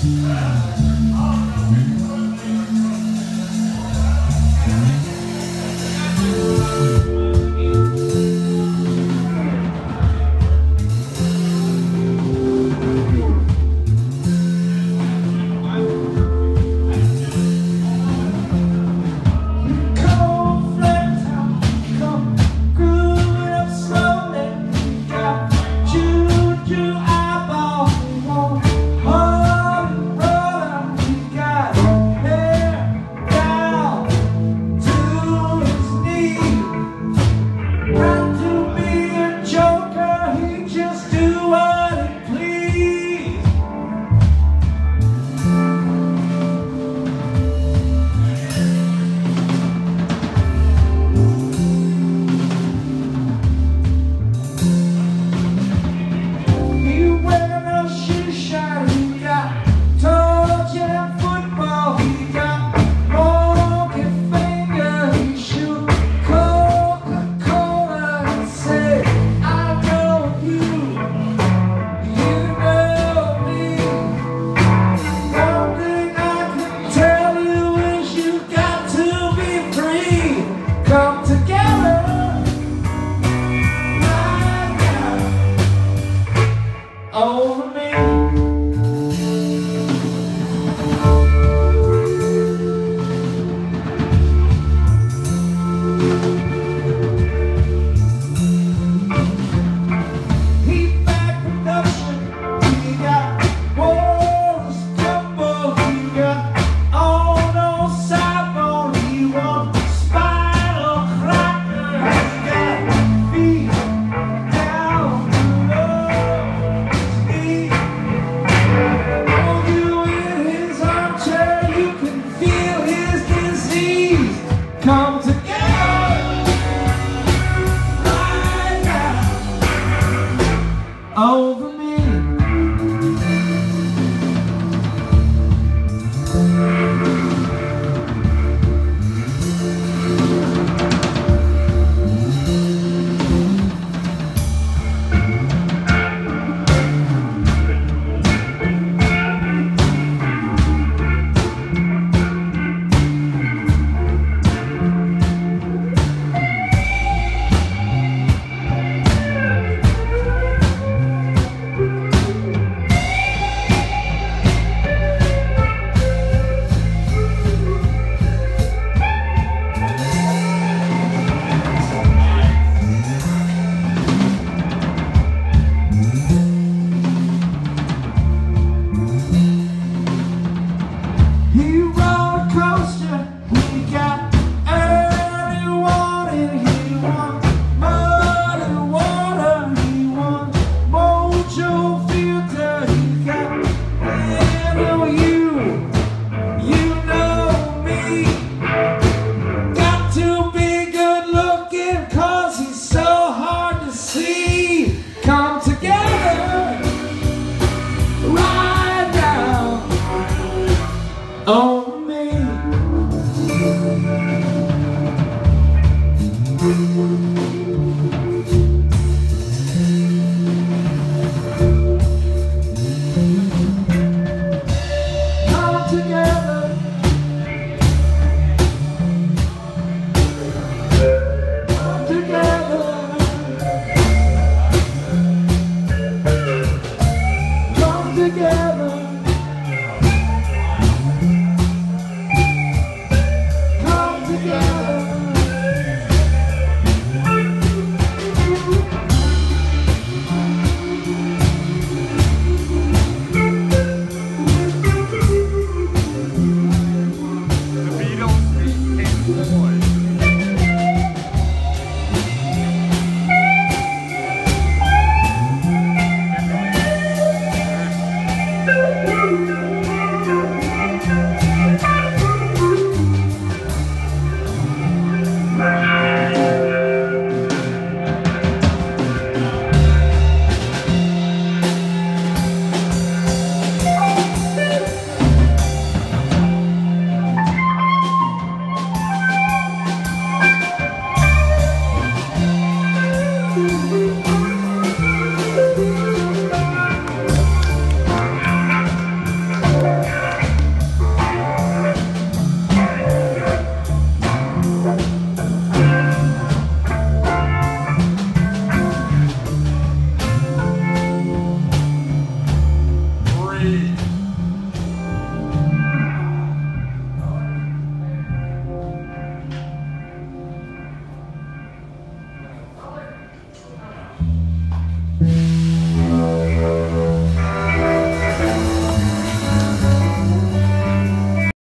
Yeah. Cowboys.